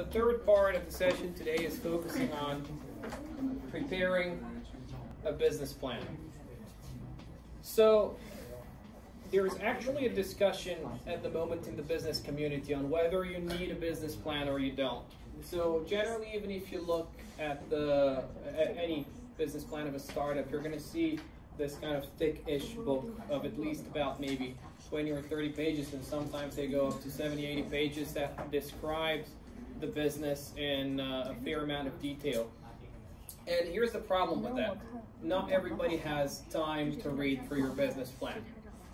the third part of the session today is focusing on preparing a business plan. So there's actually a discussion at the moment in the business community on whether you need a business plan or you don't. So generally, even if you look at the at any business plan of a startup, you're going to see this kind of thick-ish book of at least about maybe 20 or 30 pages, and sometimes they go up to 70, 80 pages that describes the business in uh, a fair amount of detail. And here's the problem with that. Not everybody has time to read through your business plan,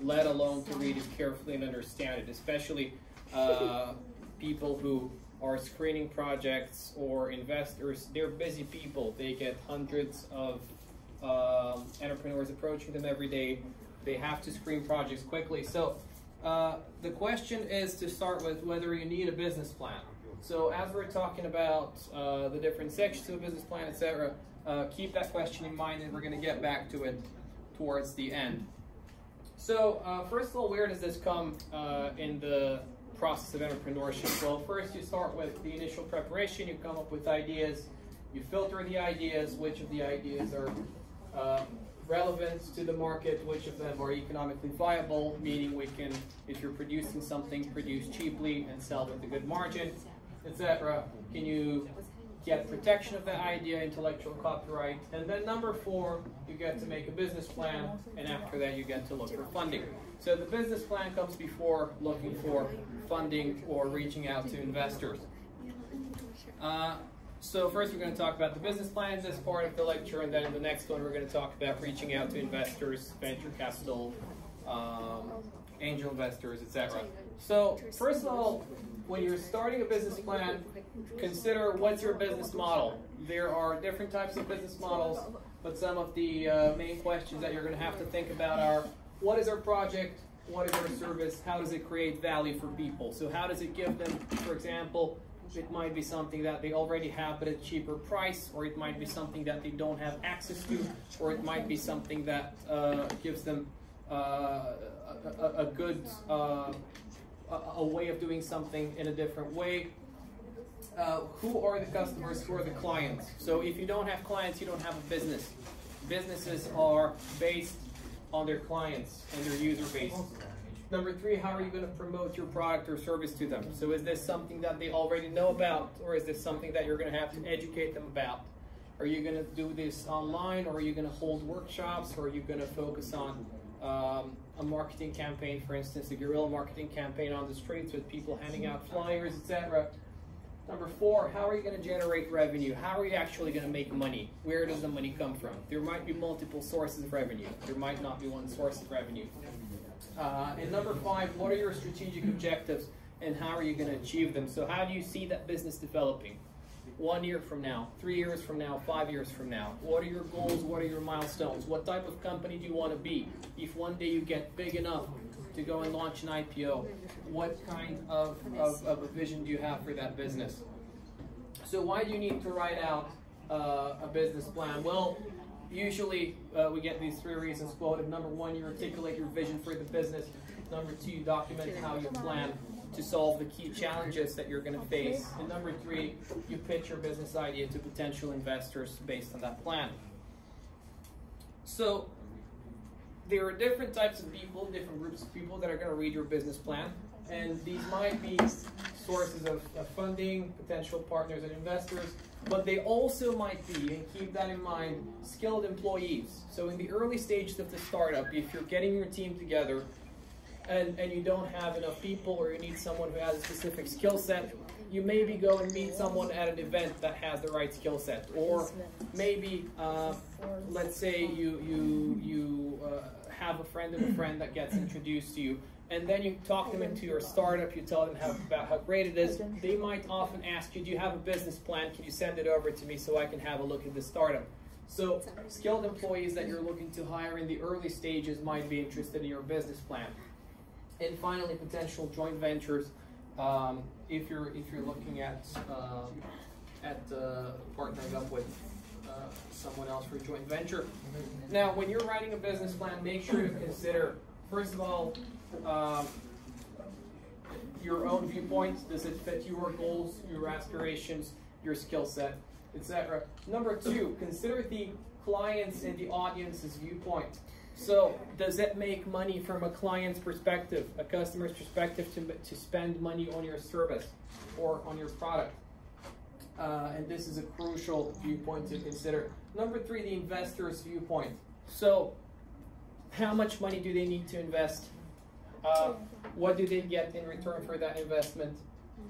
let alone to read it carefully and understand it, especially uh, people who are screening projects or investors. They're busy people. They get hundreds of um, entrepreneurs approaching them every day. They have to screen projects quickly. So uh, the question is to start with whether you need a business plan. So as we're talking about uh, the different sections of a business plan, etc., uh, keep that question in mind and we're going to get back to it towards the end. So uh, first of all, where does this come uh, in the process of entrepreneurship? Well, first you start with the initial preparation, you come up with ideas, you filter the ideas, which of the ideas are uh, relevant to the market, which of them are economically viable, meaning we can, if you're producing something, produce cheaply and sell with a good margin, etc. Can you get protection of that idea, intellectual copyright, and then number four, you get to make a business plan, and after that you get to look for funding. So the business plan comes before looking for funding or reaching out to investors. Uh, so first we're going to talk about the business plans this part of the lecture, and then in the next one we're going to talk about reaching out to investors, venture capital, um, angel investors, etc. So first of all, when you're starting a business plan, consider what's your business model. There are different types of business models, but some of the uh, main questions that you're going to have to think about are, what is our project? What is our service? How does it create value for people? So how does it give them, for example, it might be something that they already have but at a cheaper price, or it might be something that they don't have access to, or it might be something that uh, gives them uh, a, a, good uh, a, way of doing something in a different way. Uh, who are the customers? Who are the clients? So if you don't have clients, you don't have a business. Businesses are based on their clients and their user base. Number three, how are you going to promote your product or service to them? So is this something that they already know about or is this something that you're going to have to educate them about? Are you going to do this online or are you going to hold workshops or are you going to focus on um, a marketing campaign, for instance, a guerrilla marketing campaign on the streets with people handing out flyers, etc. Number four, how are you going to generate revenue? How are you actually going to make money? Where does the money come from? There might be multiple sources of revenue. There might not be one source of revenue. Uh, and number five, what are your strategic objectives and how are you going to achieve them? So how do you see that business developing? One year from now, three years from now, five years from now? What are your goals? What are your milestones? What type of company do you want to be? If one day you get big enough to go and launch an IPO, what kind of, of, of a vision do you have for that business? So why do you need to write out uh, a business plan? Well, usually uh, we get these three reasons quoted. Number one, you articulate your vision for the business. Number two, you document how you plan to solve the key challenges that you're going to face. And number three, you pitch your business idea to potential investors based on that plan. So there are different types of people, different groups of people that are going to read your business plan. And these might be sources of, of funding, potential partners and investors, but they also might be, and keep that in mind, skilled employees. So in the early stages of the startup, if you're getting your team together and, and you don't have enough people or you need someone who has a specific skill set, you maybe go and meet someone at an event that has the right skill set. Or maybe, uh, let's say you, you, you uh, have a friend of a friend that gets introduced to you and then you talk them into your startup, you tell them how, about how great it is. They might often ask you, do you have a business plan? Can you send it over to me so I can have a look at the startup? So skilled employees that you're looking to hire in the early stages might be interested in your business plan. And finally, potential joint ventures. Um, if you're if you're looking at um, at uh, partnering up with uh, someone else for a joint venture. Now, when you're writing a business plan, make sure to consider first of all um, your own viewpoints? Does it fit your goals, your aspirations, your skill set, etc.? Number two, consider the clients and the audience's viewpoint. So, does it make money from a client's perspective, a customer's perspective, to, to spend money on your service or on your product? Uh, and this is a crucial viewpoint to consider. Number three, the investor's viewpoint. So, how much money do they need to invest? Uh, what do they get in return for that investment?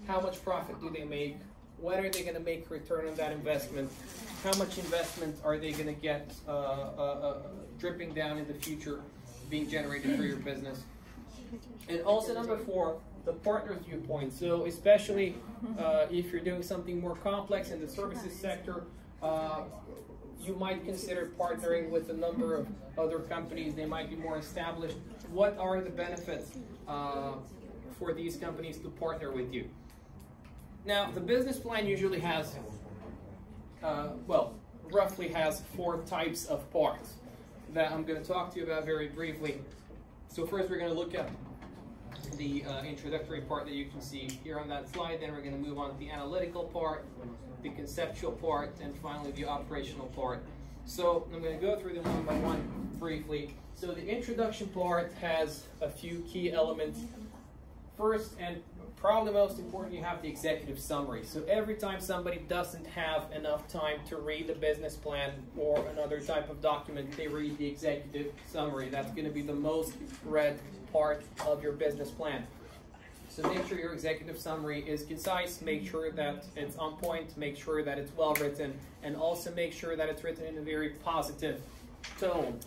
How much profit do they make? When are they going to make return on that investment? How much investment are they going to get uh, uh, uh, dripping down in the future, being generated for your business? And also number four, the partner's viewpoint. So especially uh, if you're doing something more complex in the services sector, uh, you might consider partnering with a number of other companies. They might be more established. What are the benefits uh, for these companies to partner with you? Now, the business plan usually has, uh, well, roughly has four types of parts that I'm going to talk to you about very briefly. So first we're going to look at the uh, introductory part that you can see here on that slide. Then we're going to move on to the analytical part, the conceptual part, and finally the operational part. So I'm going to go through them one by one briefly. So the introduction part has a few key elements. First, and probably most important, you have the executive summary. So every time somebody doesn't have enough time to read the business plan or another type of document, they read the executive summary. That's going to be the most read part of your business plan. So make sure your executive summary is concise, make sure that it's on point, make sure that it's well written, and also make sure that it's written in a very positive tone.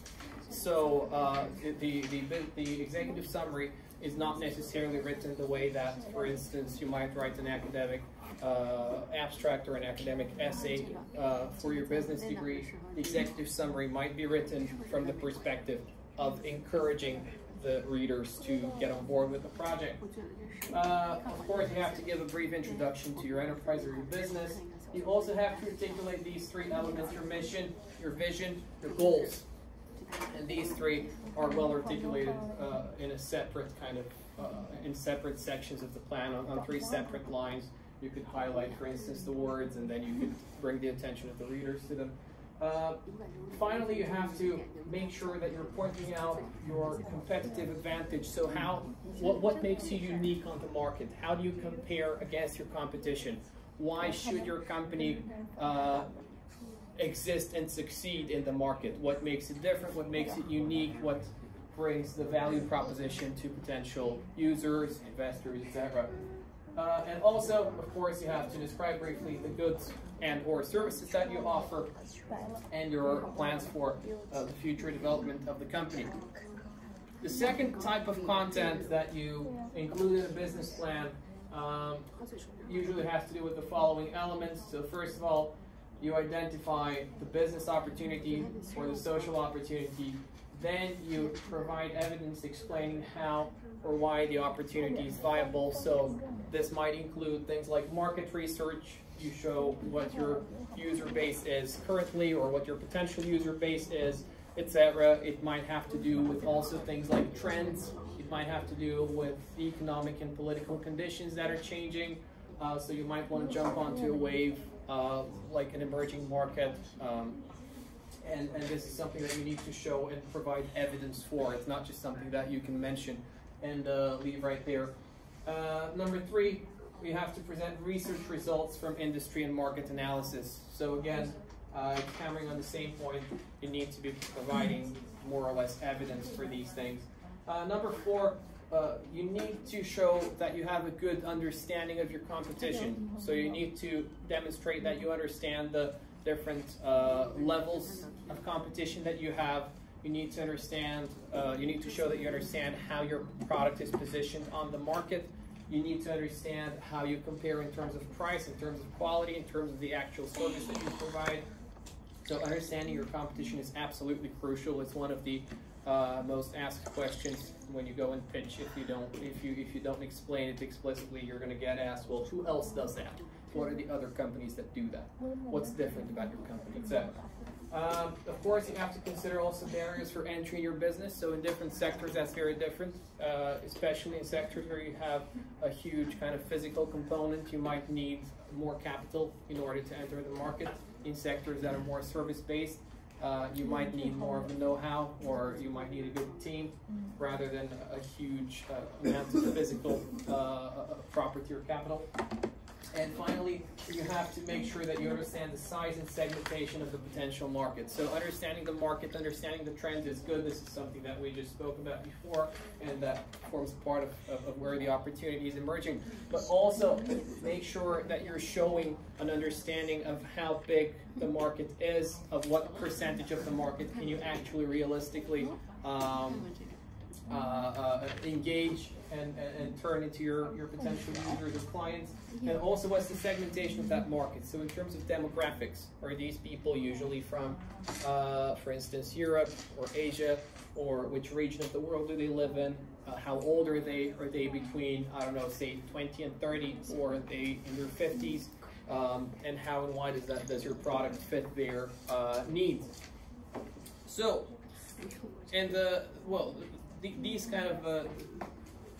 So uh, the, the, the executive summary is not necessarily written the way that, for instance, you might write an academic uh, abstract or an academic essay uh, for your business degree. The executive summary might be written from the perspective of encouraging the readers to get on board with the project. Uh, of course, you have to give a brief introduction to your enterprise or your business. You also have to articulate these three elements, your mission, your vision, your goals. And these three are well articulated uh, in a separate kind of, uh, in separate sections of the plan on, on three separate lines. You could highlight, for instance, the words, and then you could bring the attention of the readers to them. Uh, finally, you have to make sure that you're pointing out your competitive advantage. So how, what, what makes you unique on the market? How do you compare against your competition? Why should your company uh, exist and succeed in the market? What makes it different? What makes it unique? What brings the value proposition to potential users, investors, etc. Uh, and also, of course, you have to describe briefly the goods and or services that you offer and your plans for uh, the future development of the company. The second type of content that you include in a business plan um, usually has to do with the following elements. So first of all, you identify the business opportunity or the social opportunity. Then you provide evidence explaining how or why the opportunity is viable. So this might include things like market research, you show what your user base is currently or what your potential user base is, etc. It might have to do with also things like trends. It might have to do with economic and political conditions that are changing. Uh, so you might want to jump onto a wave uh, like an emerging market. Um, and, and this is something that you need to show and provide evidence for. It's not just something that you can mention and uh, leave right there. Uh, number three, we have to present research results from industry and market analysis. So again, uh, hammering on the same point, you need to be providing more or less evidence for these things. Uh, number four, uh, you need to show that you have a good understanding of your competition. So you need to demonstrate that you understand the different uh, levels of competition that you have. You need to understand, uh, you need to show that you understand how your product is positioned on the market you need to understand how you compare in terms of price, in terms of quality, in terms of the actual service that you provide. So understanding your competition is absolutely crucial. It's one of the uh, most asked questions when you go and pitch. If you don't, if you if you don't explain it explicitly, you're going to get asked, well, who else does that? what are the other companies that do that? What's different about your company, etc. Um, of course, you have to consider also barriers for entering your business. So in different sectors, that's very different, uh, especially in sectors where you have a huge kind of physical component. You might need more capital in order to enter the market. In sectors that are more service-based, uh, you might need more of the know-how or you might need a good team rather than a huge uh, amount of physical uh, uh property or capital. And finally, you have to make sure that you understand the size and segmentation of the potential market. So understanding the market, understanding the trends is good. This is something that we just spoke about before, and that forms part of, of, of where the opportunity is emerging. But also make sure that you're showing an understanding of how big the market is, of what percentage of the market can you actually realistically um, uh, uh, engage and, and, turn into your, your potential users or clients? And also, what's the segmentation of that market? So, in terms of demographics, are these people usually from, uh, for instance, Europe or Asia, or which region of the world do they live in? Uh, how old are they? Are they between, I don't know, say 20 and 30, or are they in their 50s? Um, and how and why does that does your product fit their uh, needs? So, and the well, the, these kind of uh,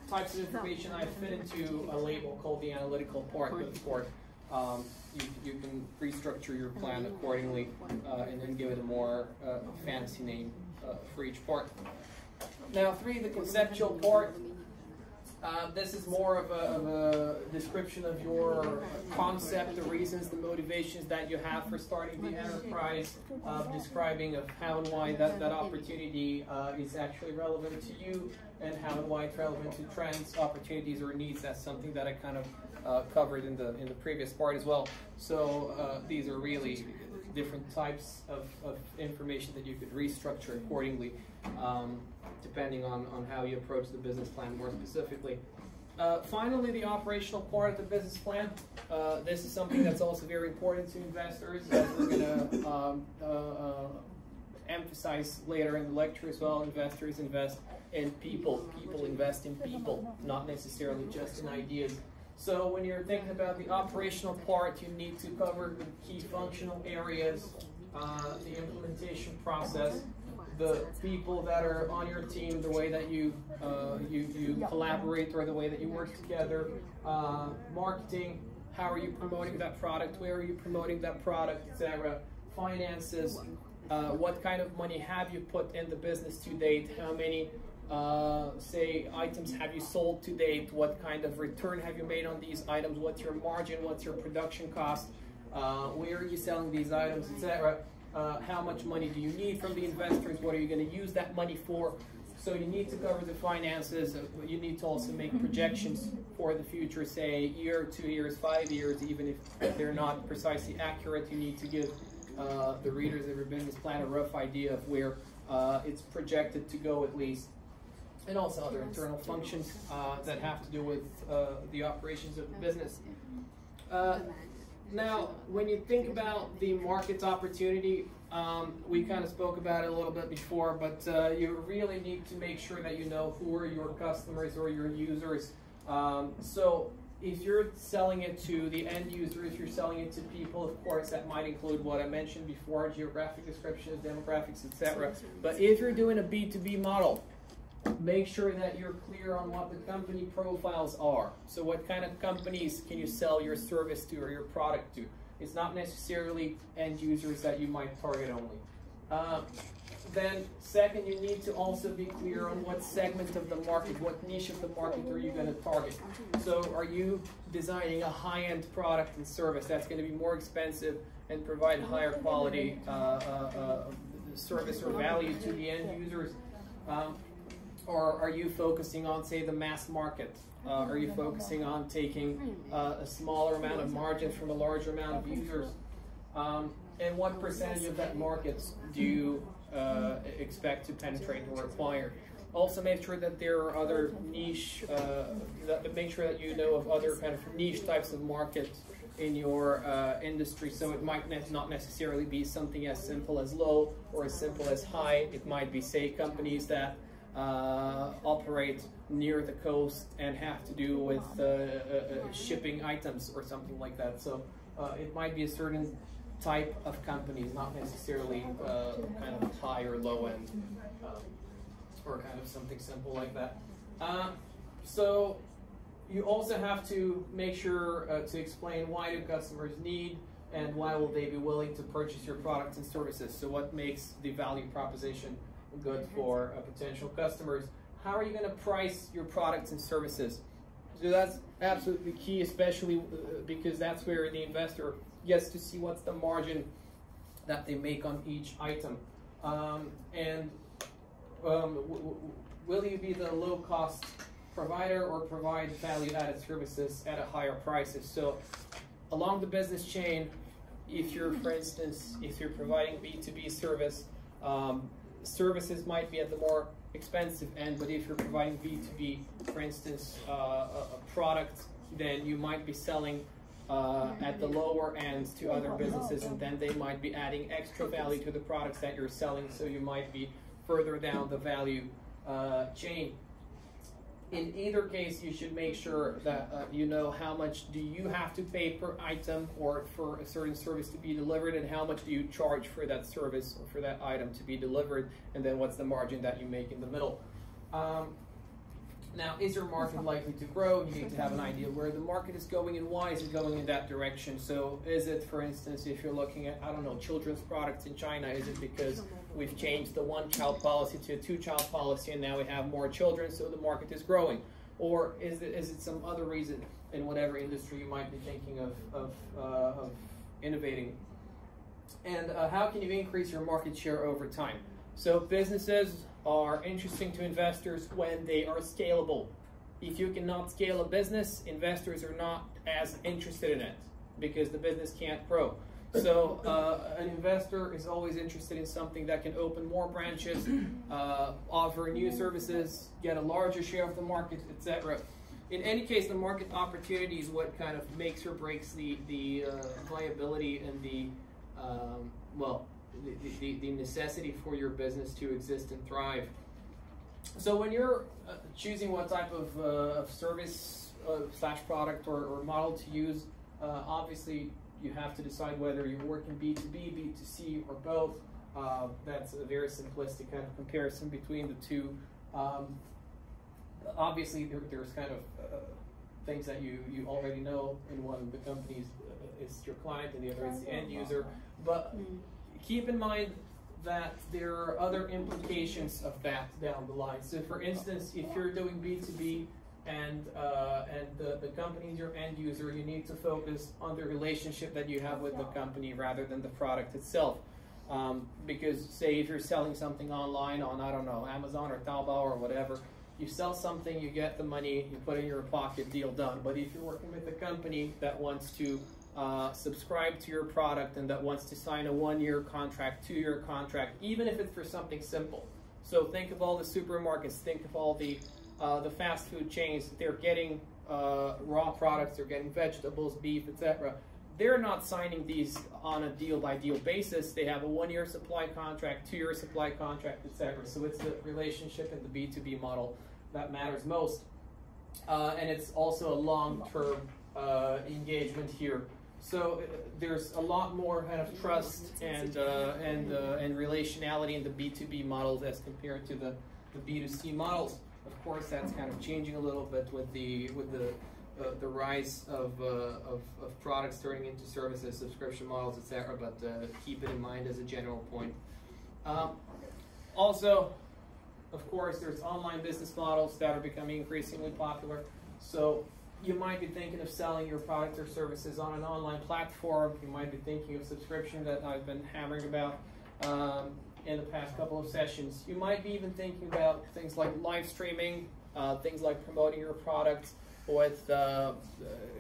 types of information I fit into a label called the analytical part. Of course, um, you, you, can restructure your plan accordingly uh, and then give it a more uh, fancy name uh, for each part. Now, three, the conceptual part. Uh, this is more of a, of a, description of your concept, the reasons, the motivations that you have for starting the enterprise, uh, describing of how and why that, that opportunity uh, is actually relevant to you, and how and why it's relevant to trends, opportunities, or needs. That's something that I kind of uh, covered in the in the previous part as well. So uh, these are really different types of, of information that you could restructure accordingly, um, depending on, on how you approach the business plan more specifically. Uh, finally, the operational part of the business plan. Uh, this is something that's also very important to investors, we're going to um, uh, uh, emphasize later in the lecture as well. Investors invest in people. People invest in people, not necessarily just in ideas. So when you're thinking about the operational part, you need to cover the key functional areas, uh, the implementation process, the people that are on your team, the way that you uh, you, you collaborate or the way that you work together, uh, marketing, how are you promoting that product, where are you promoting that product, etc. Finances, uh, what kind of money have you put in the business to date, how many uh, say items have you sold to date, what kind of return have you made on these items, what's your margin, what's your production cost, uh, where are you selling these items, etc. Uh, how much money do you need from the investors, what are you going to use that money for. So you need to cover the finances, you need to also make projections for the future, say year, two years, five years, even if they're not precisely accurate, you need to give uh, the readers of your business plan a rough idea of where uh, it's projected to go at least and also other internal functions uh, that have to do with uh, the operations of the business. Uh, now, when you think about the market's opportunity, um, we kind of spoke about it a little bit before, but uh, you really need to make sure that you know who are your customers or your users. Um, so if you're selling it to the end user, if you're selling it to people, of course, that might include what I mentioned before, geographic descriptions, demographics, etc. But if you're doing a B2B model, make sure that you're clear on what the company profiles are. So what kind of companies can you sell your service to or your product to? It's not necessarily end users that you might target only. Uh, then second, you need to also be clear on what segment of the market, what niche of the market are you going to target. So are you designing a high-end product and service that's going to be more expensive and provide higher quality uh, uh, uh service or value to the end users? Um, or are you focusing on, say, the mass market? Uh, are you focusing on taking uh, a smaller amount of margin from a larger amount of users? Um, and what percentage of that market do you uh, expect to penetrate or acquire? Also, make sure that there are other niche, uh, that, make sure that you know of other kind of niche types of markets in your uh, industry. So it might not necessarily be something as simple as low or as simple as high. It might be, say, companies that uh, operate near the coast and have to do with uh, uh, uh shipping items or something like that. So uh, it might be a certain type of companies, not necessarily kind of high or low end, um, or kind of something simple like that. so you also have to make sure to explain why do customers need and why will they be willing to purchase your products and services. So what makes the value proposition good for uh, potential customers. How are you going to price your products and services? So that's absolutely key, especially uh, because that's where the investor gets to see what's the margin that they make on each item. Um, and um, will you be the low cost provider or provide value added services at a higher prices? So along the business chain, if you're, for instance, if you're providing B2B service, um, services might be at the more expensive end, but if you're providing B2B, for instance, uh, a, a, product, then you might be selling uh, at the lower end to other businesses, and then they might be adding extra value to the products that you're selling, so you might be further down the value uh, chain in either case, you should make sure that uh, you know how much do you have to pay per item or for a certain service to be delivered and how much do you charge for that service or for that item to be delivered and then what's the margin that you make in the middle. Um, now, is your market likely to grow? You need to have an idea where the market is going and why is it going in that direction. So is it, for instance, if you're looking at, I don't know, children's products in China, is it because we've changed the one-child policy to a two-child policy and now we have more children, so the market is growing? Or is it, is it some other reason in whatever industry you might be thinking of, of, uh, of innovating? And uh, how can you increase your market share over time? So businesses are interesting to investors when they are scalable. If you cannot scale a business, investors are not as interested in it because the business can't grow. So uh, an investor is always interested in something that can open more branches, uh, offer new services, get a larger share of the market, etc. In any case, the market opportunity is what kind of makes or breaks the the uh, viability and the um, well the, the, the necessity for your business to exist and thrive. So when you're uh, choosing what type of, uh, of service uh, slash product or, or, model to use, uh, obviously you have to decide whether you're working B2B, B2C, or both. Uh, that's a very simplistic kind of comparison between the two. Um, obviously, there, there's kind of uh, things that you, you already know in one of the companies is your client and the other is the end user. But mm keep in mind that there are other implications of that down the line. So for instance, if you're doing B2B and, uh, and the, the company is your end user, you need to focus on the relationship that you have with the company rather than the product itself. Um, because say if you're selling something online on, I don't know, Amazon or Taobao or whatever, you sell something, you get the money, you put it in your pocket, deal done. But if you're working with a company that wants to uh, subscribe to your product and that wants to sign a one-year contract, two-year contract, even if it's for something simple. So think of all the supermarkets, think of all the uh, the fast food chains. They're getting uh, raw products, they're getting vegetables, beef, etc. They're not signing these on a deal-by-deal -deal basis. They have a one-year supply contract, two-year supply contract, etc. So it's the relationship in the B2B model that matters most. Uh, and it's also a long-term uh, engagement here so uh, there's a lot more kind of trust and uh, and uh, and relationality in the B2B models as compared to the, the B2C models. Of course, that's kind of changing a little bit with the with the uh, the rise of, uh, of, of, products turning into services, subscription models, etc. But uh, keep it in mind as a general point. Um, also, of course, there's online business models that are becoming increasingly popular. So you might be thinking of selling your products or services on an online platform. You might be thinking of subscription that I've been hammering about um, in the past couple of sessions. You might be even thinking about things like live streaming, uh, things like promoting your products with uh,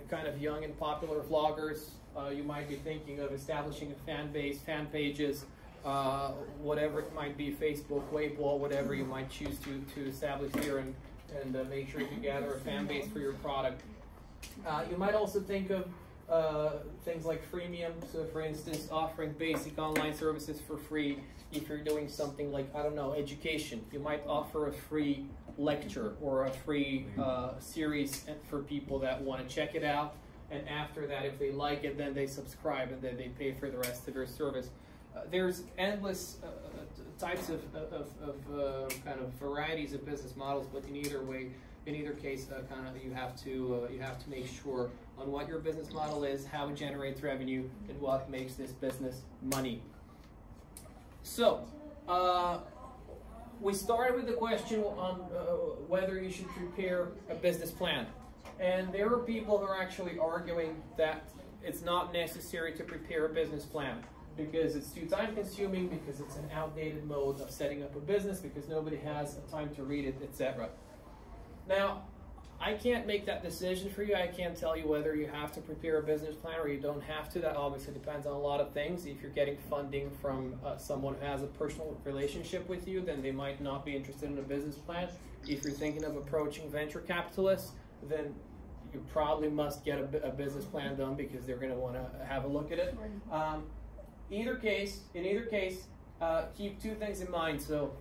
kind of young and popular vloggers. Uh, you might be thinking of establishing a fan base, fan pages, uh, whatever it might be, Facebook, Weibo, whatever you might choose to, to establish here and and uh, make sure you gather a fan base for your product. Uh, you might also think of uh, things like freemium. So, for instance, offering basic online services for free. If you're doing something like, I don't know, education, you might offer a free lecture or a free uh, series for people that want to check it out. And after that, if they like it, then they subscribe and then they pay for the rest of your service. Uh, there's endless uh, uh types of, of, of uh, kind of varieties of business models, but in either way, in either case, uh, kind of you have to uh, you have to make sure on what your business model is, how it generates revenue, and what makes this business money. So, uh, we started with the question on uh, whether you should prepare a business plan, and there are people who are actually arguing that it's not necessary to prepare a business plan because it's too time consuming, because it's an outdated mode of setting up a business, because nobody has time to read it, etc. Now, I can't make that decision for you. I can't tell you whether you have to prepare a business plan or you don't have to. That obviously depends on a lot of things. If you're getting funding from uh, someone who has a personal relationship with you, then they might not be interested in a business plan. If you're thinking of approaching venture capitalists, then you probably must get a, a business plan done because they're going to want to have a look at it. Um, either case, in either case, uh, keep two things in mind. So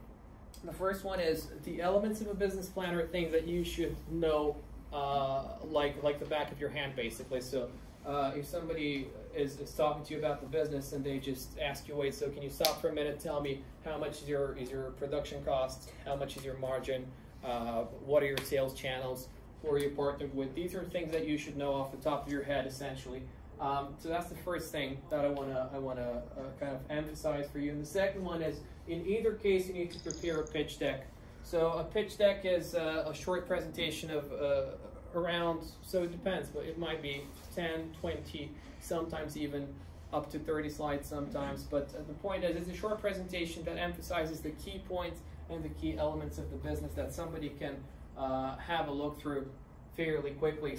the first one is the elements of a business plan are things that you should know, uh, like like the back of your hand, basically. So uh, if somebody is, is talking to you about the business and they just ask you, wait, so can you stop for a minute? Tell me how much is your is your production cost? How much is your margin? Uh, what are your sales channels? Who are you partnered with? These are things that you should know off the top of your head, essentially. Um, so that's the first thing that I wanna I wanna uh, kind of emphasize for you. And the second one is in either case, you need to prepare a pitch deck. So a pitch deck is uh, a short presentation of uh, around, so it depends, but it might be 10, 20, sometimes even up to 30 slides sometimes. But uh, the point is, it's a short presentation that emphasizes the key points and the key elements of the business that somebody can uh, have a look through fairly quickly.